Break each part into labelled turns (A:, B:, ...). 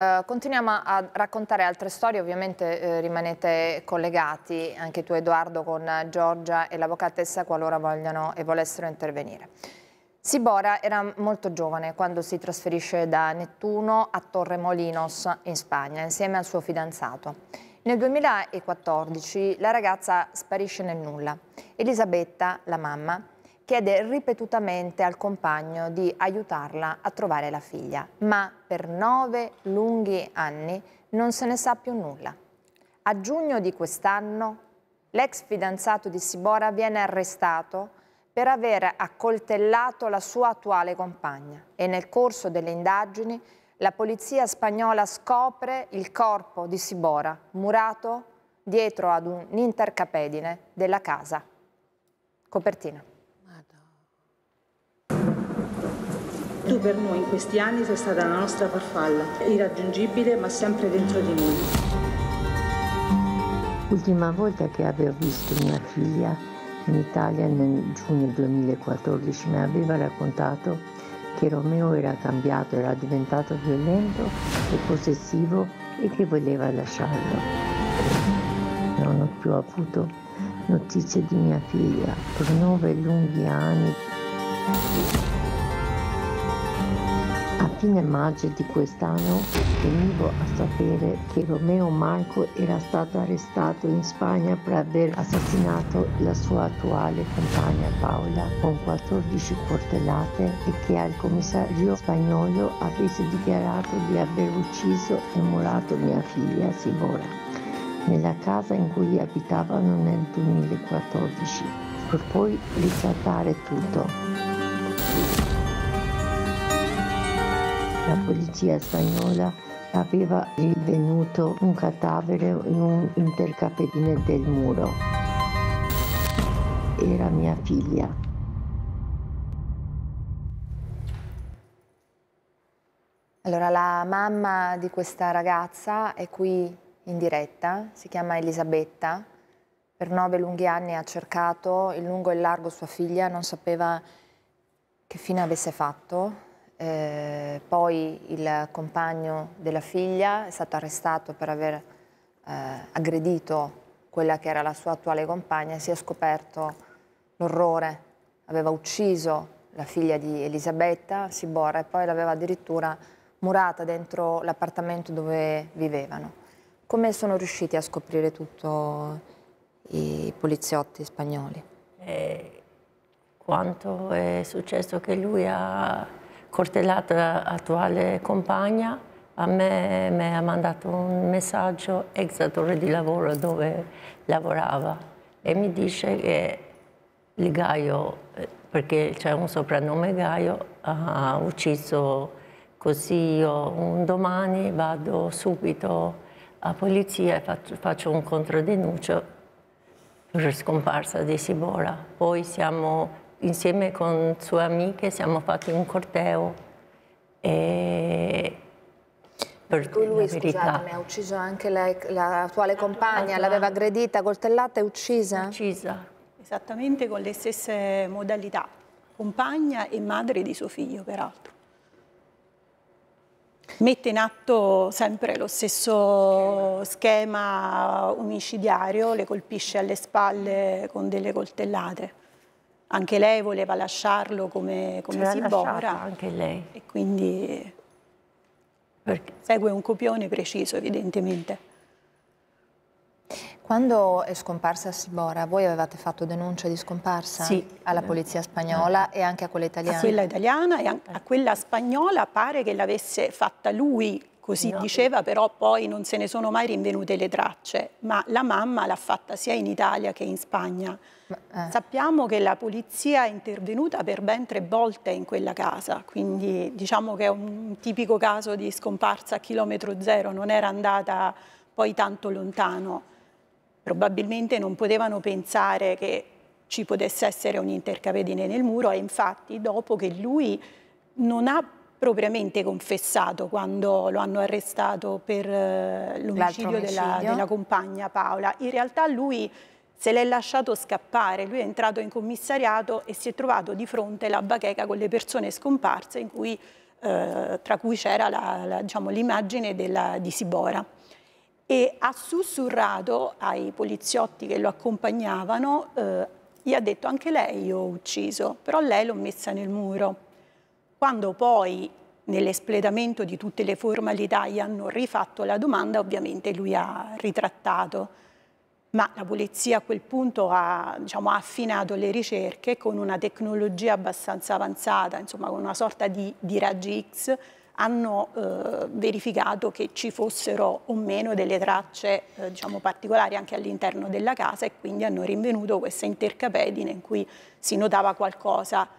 A: Uh, continuiamo a raccontare altre storie, ovviamente eh, rimanete collegati anche tu Edoardo con Giorgia e l'avvocatessa qualora vogliano e volessero intervenire. Sibora era molto giovane quando si trasferisce da Nettuno a Torremolinos in Spagna insieme al suo fidanzato. Nel 2014 la ragazza sparisce nel nulla. Elisabetta, la mamma, chiede ripetutamente al compagno di aiutarla a trovare la figlia, ma per nove lunghi anni non se ne sa più nulla. A giugno di quest'anno l'ex fidanzato di Sibora viene arrestato per aver accoltellato la sua attuale compagna e nel corso delle indagini la polizia spagnola scopre il corpo di Sibora murato dietro ad un'intercapedine della casa. Copertina.
B: Tu per noi in questi anni sei stata la nostra farfalla, irraggiungibile ma sempre dentro di noi.
C: L'ultima volta che avevo visto mia figlia in Italia nel giugno 2014 mi aveva raccontato che Romeo era cambiato, era diventato violento e possessivo e che voleva lasciarlo. Non ho più avuto notizie di mia figlia per nove lunghi anni fine maggio di quest'anno venivo a sapere che Romeo Marco era stato arrestato in Spagna per aver assassinato la sua attuale compagna Paola con 14 coltellate e che al commissario spagnolo avesse dichiarato di aver ucciso e murato mia figlia Sibora nella casa in cui abitavano nel 2014 per poi ritrattare tutto. La polizia spagnola aveva rinvenuto un cadavere in un intercapedine del muro. Era mia figlia.
A: Allora, la mamma di questa ragazza è qui in diretta, si chiama Elisabetta. Per nove lunghi anni ha cercato in lungo e in largo sua figlia, non sapeva che fine avesse fatto, eh, poi il compagno della figlia è stato arrestato per aver eh, aggredito quella che era la sua attuale compagna e si è scoperto l'orrore. Aveva ucciso la figlia di Elisabetta Sibora e poi l'aveva addirittura murata dentro l'appartamento dove vivevano. Come sono riusciti a scoprire tutto i poliziotti spagnoli?
D: Eh, quanto è successo che lui ha coltellato l'attuale compagna, a me mi ha mandato un messaggio ex datore di lavoro dove lavorava e mi dice che il Gaio, eh, perché c'è un soprannome Gaio, ha ucciso così io un domani vado subito a polizia e faccio, faccio un controdenuncio per scomparsa di Sibora. Poi siamo insieme con sue amiche siamo fatti un corteo e
A: per lui, lui scusatemi, ha ucciso anche l'attuale la compagna, l'aveva aggredita, coltellata e uccisa?
D: Uccisa.
B: Esattamente con le stesse modalità, compagna e madre di suo figlio peraltro. Mette in atto sempre lo stesso schema omicidiario, le colpisce alle spalle con delle coltellate anche lei voleva lasciarlo come, come si bora.
D: anche lei.
B: E quindi Perché? segue un copione preciso evidentemente.
A: Quando è scomparsa Sibora, voi avevate fatto denuncia di scomparsa
B: sì.
A: alla polizia spagnola e anche a quella italiana?
B: A quella italiana e a quella spagnola pare che l'avesse fatta lui così no. diceva, però poi non se ne sono mai rinvenute le tracce, ma la mamma l'ha fatta sia in Italia che in Spagna. Eh. Sappiamo che la polizia è intervenuta per ben tre volte in quella casa, quindi diciamo che è un tipico caso di scomparsa a chilometro zero, non era andata poi tanto lontano. Probabilmente non potevano pensare che ci potesse essere un intercapedine nel muro e infatti dopo che lui non ha propriamente confessato quando lo hanno arrestato per eh, l'omicidio della, della compagna Paola. In realtà lui se l'è lasciato scappare, lui è entrato in commissariato e si è trovato di fronte alla bacheca con le persone scomparse in cui eh, tra cui c'era diciamo, l'immagine di Sibora. E ha sussurrato ai poliziotti che lo accompagnavano, eh, gli ha detto anche lei io ho ucciso, però lei l'ho messa nel muro. Quando poi nell'espletamento di tutte le formalità gli hanno rifatto la domanda, ovviamente lui ha ritrattato. Ma la polizia a quel punto ha, diciamo, affinato le ricerche con una tecnologia abbastanza avanzata, insomma con una sorta di, di raggi X, hanno eh, verificato che ci fossero o meno delle tracce eh, diciamo, particolari anche all'interno della casa e quindi hanno rinvenuto questa intercapedine in cui si notava qualcosa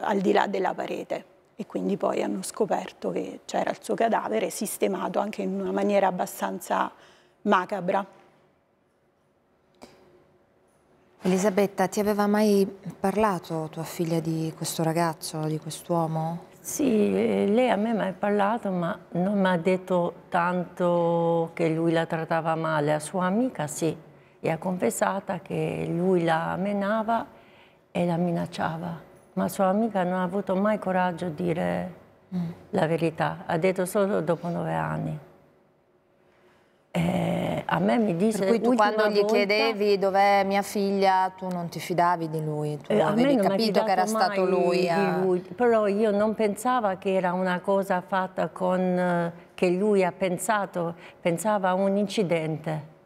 B: al di là della parete e quindi poi hanno scoperto che c'era il suo cadavere sistemato anche in una maniera abbastanza macabra.
A: Elisabetta, ti aveva mai parlato tua figlia di questo ragazzo, di quest'uomo?
D: Sì, lei a me mi ha parlato, ma non mi ha detto tanto che lui la trattava male. A sua amica sì, e ha confessato che lui la menava e la minacciava. Ma sua amica non ha avuto mai coraggio di dire mm. la verità, ha detto solo dopo nove anni. E a me mi disse...
A: Per cui tu quando gli volta, chiedevi dov'è mia figlia, tu non ti fidavi di lui, tu
D: eh,
A: avevi capito che era stato lui,
D: a... lui, Però io non pensavo che era una cosa fatta con... Eh, che lui ha pensato, pensava a un incidente.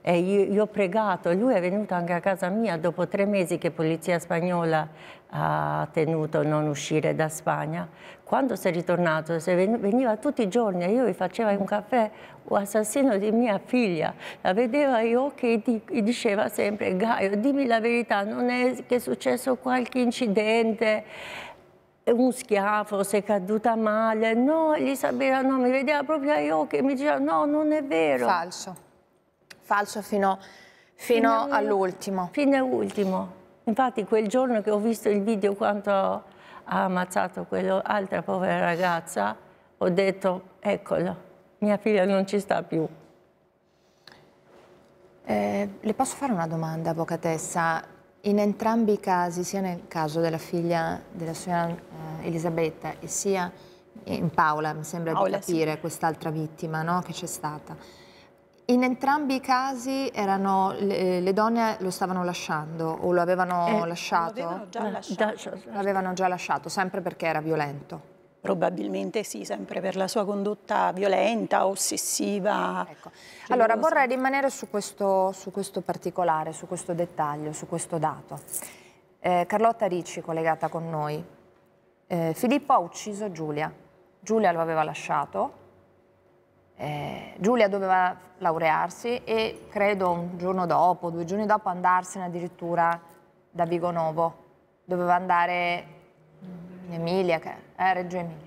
D: E io, io, ho pregato, lui è venuto anche a casa mia dopo tre mesi che Polizia Spagnola ha tenuto non uscire da Spagna. Quando sei ritornato, se veniva tutti i giorni e io gli facevo un caffè, o assassino di mia figlia, la vedeva agli occhi e diceva sempre Gaio, dimmi la verità, non è che è successo qualche incidente? un schiaffo, sei caduta male. No, Elisabetta no, mi vedeva proprio agli occhi e mi diceva no, non è vero.
A: Falso. Falso fino, fino, fino all'ultimo.
D: Fino all'ultimo. Infatti quel giorno che ho visto il video quando ha ammazzato quell'altra povera ragazza, ho detto eccolo, mia figlia non ci sta più.
A: Eh, le posso fare una domanda, avvocatessa? In entrambi i casi, sia nel caso della figlia della signora eh, Elisabetta e sia in Paola, mi sembra Paola, di capire, sì. quest'altra vittima no, che c'è stata, in entrambi i casi erano, le, le, donne lo stavano lasciando o lo avevano eh, lasciato?
B: L'avevano già lasciato.
A: L'avevano già lasciato, sempre perché era violento.
B: Probabilmente sì, sempre per la sua condotta violenta, ossessiva.
A: Ecco. Allora vorrei rimanere su questo, su questo, particolare, su questo dettaglio, su questo dato. Eh, Carlotta Ricci collegata con noi. Eh, Filippo ha ucciso Giulia. Giulia lo aveva lasciato. Eh, Giulia doveva laurearsi e credo un giorno dopo, due giorni dopo andarsene addirittura da Vigonovo. Doveva andare in Emilia, è Reggio Emilia,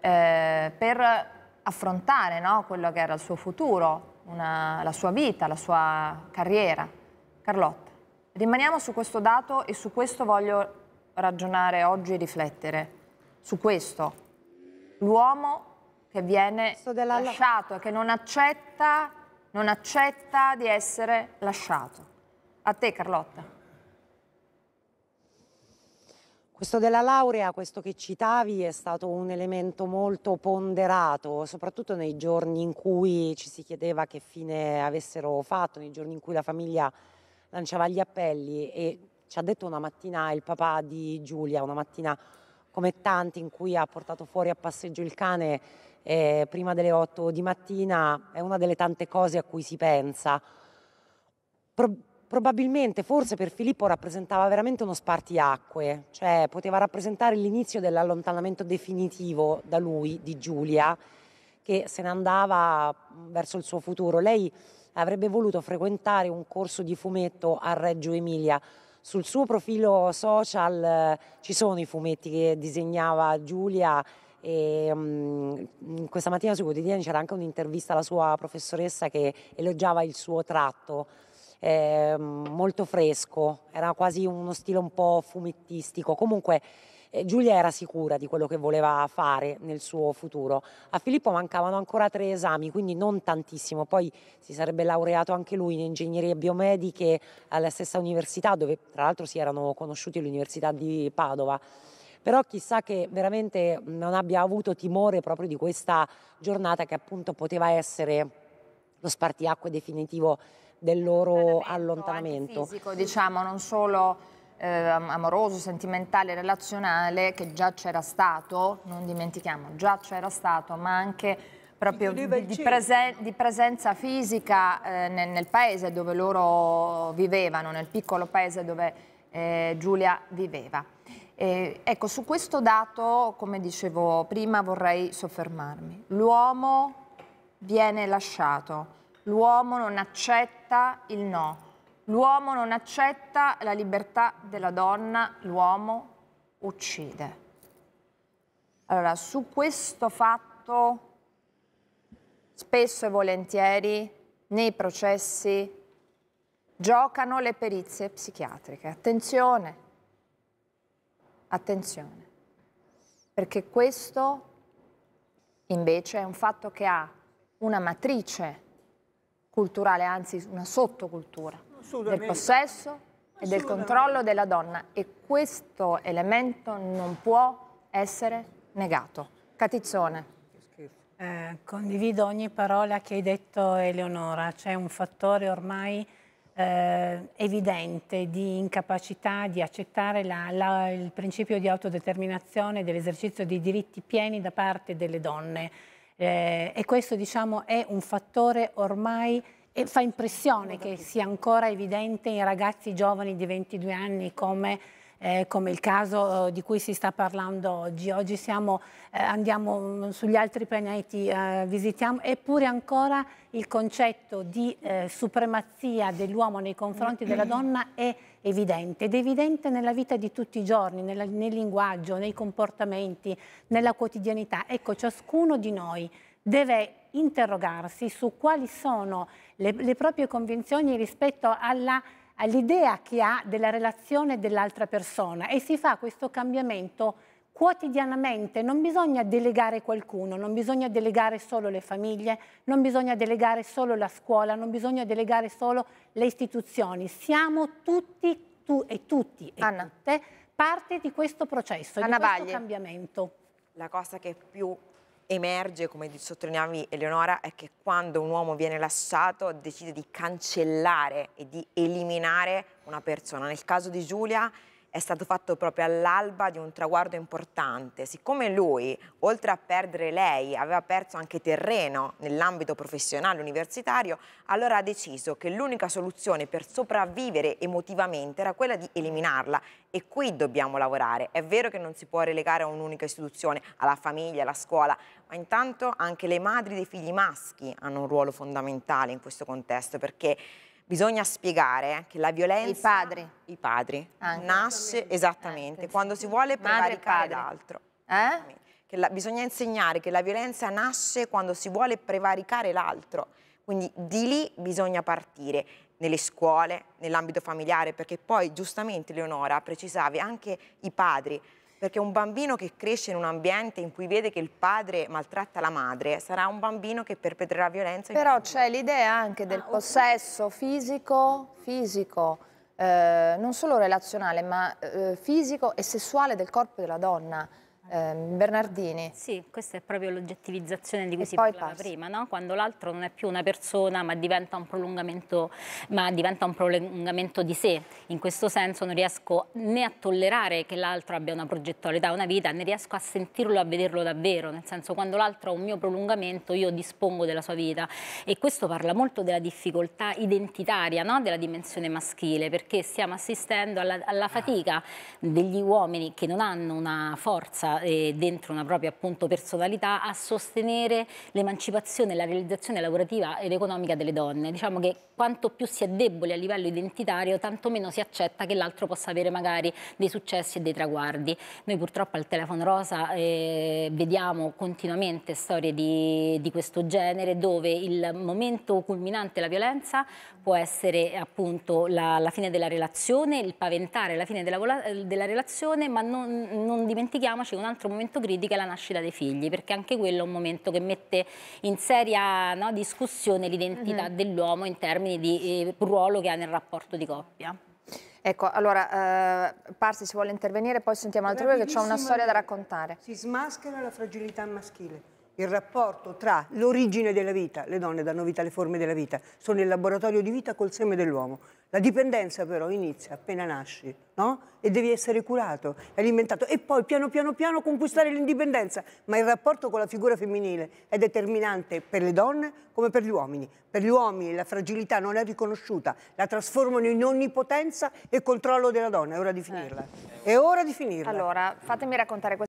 A: eh, per affrontare no, quello che era il suo futuro, una, la sua vita, la sua carriera. Carlotta, rimaniamo su questo dato e su questo voglio ragionare oggi e riflettere. Su questo, l'uomo che viene lasciato e che non accetta, non accetta di essere lasciato. A te Carlotta.
E: Questo della laurea, questo che citavi, è stato un elemento molto ponderato, soprattutto nei giorni in cui ci si chiedeva che fine avessero fatto, nei giorni in cui la famiglia lanciava gli appelli e ci ha detto una mattina il papà di Giulia, una mattina come tanti in cui ha portato fuori a passeggio il cane eh, prima delle 8 di mattina, è una delle tante cose a cui si pensa. Pro probabilmente, forse per Filippo rappresentava veramente uno spartiacque, cioè poteva rappresentare l'inizio dell'allontanamento definitivo da lui, di Giulia, che se ne andava verso il suo futuro. Lei avrebbe voluto frequentare un corso di fumetto a Reggio Emilia. Sul suo profilo social eh, ci sono i fumetti che disegnava Giulia e, um, questa mattina sui quotidiani c'era anche un'intervista alla sua professoressa che elogiava il suo tratto eh, molto fresco, era quasi uno stile un po' fumettistico. Comunque eh, Giulia era sicura di quello che voleva fare nel suo futuro. A Filippo mancavano ancora tre esami, quindi non tantissimo. Poi si sarebbe laureato anche lui in ingegnerie biomediche alla stessa università, dove tra l'altro si erano conosciuti all'Università di Padova. Però chissà che veramente non abbia avuto timore proprio di questa giornata che appunto poteva essere lo spartiacque definitivo del loro allontanamento.
A: Fisico, diciamo, non solo eh, amoroso, sentimentale, relazionale che già c'era stato, non dimentichiamo, già c'era stato, ma anche proprio di, di, presen di presenza fisica eh, nel, nel, paese dove loro vivevano, nel piccolo paese dove eh, Giulia viveva. Eh, ecco, su questo dato, come dicevo prima, vorrei soffermarmi. L'uomo viene lasciato, l'uomo non accetta il no, L'uomo non accetta la libertà della donna, l'uomo uccide. Allora, su questo fatto, spesso e volentieri, nei processi giocano le perizie psichiatriche. Attenzione, attenzione, perché questo invece è un fatto che ha una matrice culturale, anzi una sottocultura del possesso e del controllo della donna e questo elemento non può essere negato. Catizzone.
F: Eh, condivido ogni parola che hai detto Eleonora, c'è un fattore ormai eh, evidente di incapacità di accettare la, la, il principio di autodeterminazione dell'esercizio dei diritti pieni da parte delle donne. Eh, e questo diciamo è un fattore ormai e fa impressione che sia ancora evidente in ragazzi giovani di 22 anni come, eh, come il caso eh, di cui si sta parlando oggi. Oggi siamo, eh, andiamo sugli altri pianeti, eh, visitiamo, eppure ancora il concetto di eh, supremazia dell'uomo nei confronti della donna è evidente ed è evidente nella vita di tutti i giorni, nella, nel linguaggio, nei comportamenti, nella quotidianità. Ecco, ciascuno di noi deve interrogarsi su quali sono le, le proprie convinzioni rispetto all'idea che ha della relazione dell'altra persona e si fa questo cambiamento quotidianamente, non bisogna delegare qualcuno, non bisogna delegare solo le famiglie, non bisogna delegare solo la scuola, non bisogna delegare solo le istituzioni, siamo tutti tu e tutti e Anna. tutte parte di questo processo, Anna di questo Bagli. cambiamento.
G: La cosa che più emerge, come sottolineavi Eleonora, è che quando un uomo viene lasciato decide di cancellare e di eliminare una persona. Nel caso di Giulia è stato fatto proprio all'alba di un traguardo importante. Siccome lui, oltre a perdere lei, aveva perso anche terreno nell'ambito professionale universitario, allora ha deciso che l'unica soluzione per sopravvivere emotivamente era quella di eliminarla e qui dobbiamo lavorare. È vero che non si può relegare a un'unica istituzione, alla famiglia, alla scuola, ma intanto anche le madri dei figli maschi hanno un ruolo fondamentale in questo contesto perché bisogna spiegare che la violenza...
A: I padri.
G: I padri. Anche. Nasce esattamente quando si vuole prevaricare l'altro. Eh? La, bisogna insegnare che la violenza nasce quando si vuole prevaricare l'altro. Quindi di lì bisogna partire nelle scuole, nell'ambito familiare, perché poi giustamente Leonora precisavi anche i padri perché un bambino che cresce in un ambiente in cui vede che il padre maltratta la madre sarà un bambino che perpetrerà violenza.
A: Però c'è l'idea anche del possesso fisico, fisico eh, non solo relazionale, ma eh, fisico e sessuale del corpo della donna eh, Bernardini.
H: Sì, questa è proprio l'oggettivizzazione di cui e si parlava passa. prima, no? quando l'altro non è più una persona ma diventa, ma diventa un prolungamento di sé. In questo senso non riesco né a tollerare che l'altro abbia una progettualità, una vita, né riesco a sentirlo a vederlo davvero, nel senso quando l'altro ha un mio prolungamento io dispongo della sua vita e questo parla molto della difficoltà identitaria no? della dimensione maschile perché stiamo assistendo alla, alla fatica degli uomini che non hanno una forza eh, dentro una propria appunto, personalità a sostenere l'emancipazione la realizzazione lavorativa ed economica delle donne. Diciamo che quanto più si è deboli a livello identitario, tanto meno si accetta che l'altro possa avere magari dei successi e dei traguardi. Noi purtroppo al Telefono Rosa eh, vediamo continuamente storie di, di questo genere dove il momento culminante della violenza può essere appunto la, la, fine della relazione, il paventare la fine della, della relazione, ma non, non dimentichiamoci un altro momento critico è la nascita dei figli, perché anche quello è un momento che mette in seria no, discussione l'identità mm -hmm. dell'uomo in termini di eh, ruolo che ha nel rapporto di coppia.
A: Ecco, allora, eh, Parsi si vuole intervenire, poi sentiamo un altro che c'è una storia da raccontare.
I: Si smaschera la fragilità maschile il rapporto tra l'origine della vita, le donne danno vita alle forme della vita, sono il laboratorio di vita col seme dell'uomo. La dipendenza però inizia appena nasci, no? E devi essere curato, alimentato e poi piano piano piano conquistare l'indipendenza. Ma il rapporto con la figura femminile è determinante per le donne come per gli uomini. Per gli uomini la fragilità non è riconosciuta, la trasformano in onnipotenza e controllo della donna. È ora di finirla. È ora di finirla.
A: Allora, fatemi raccontare questo.